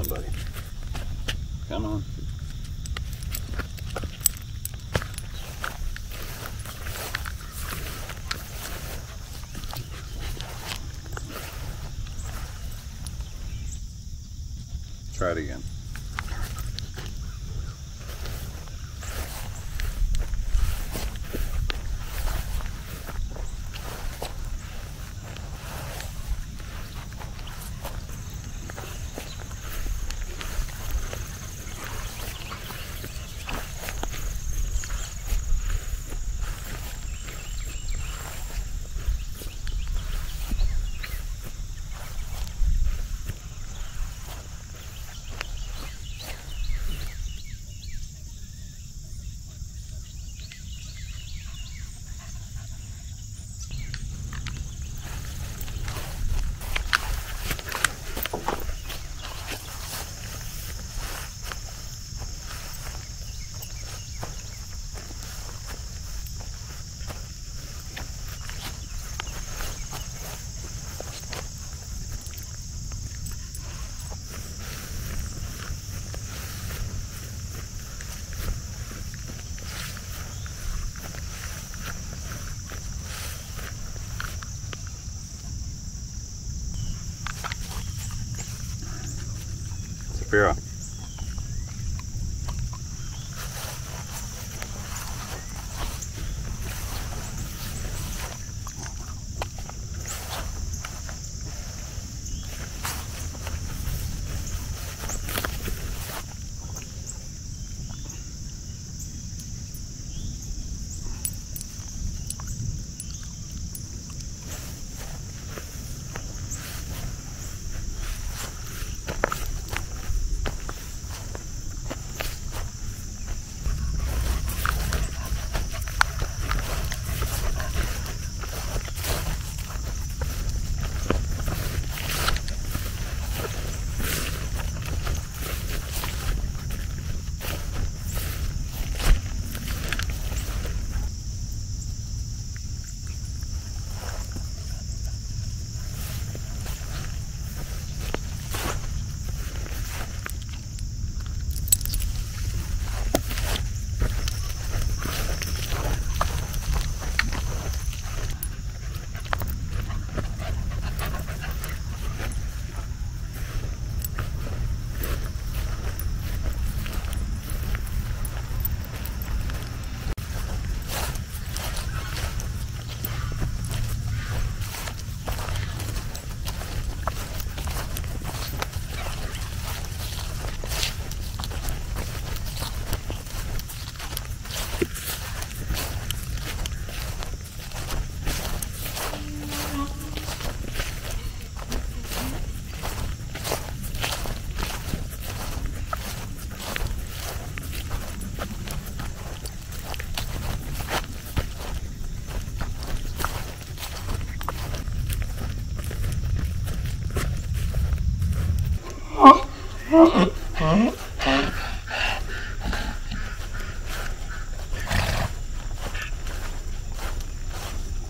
on, buddy. Come on. Try it again. Sapphira. Huh?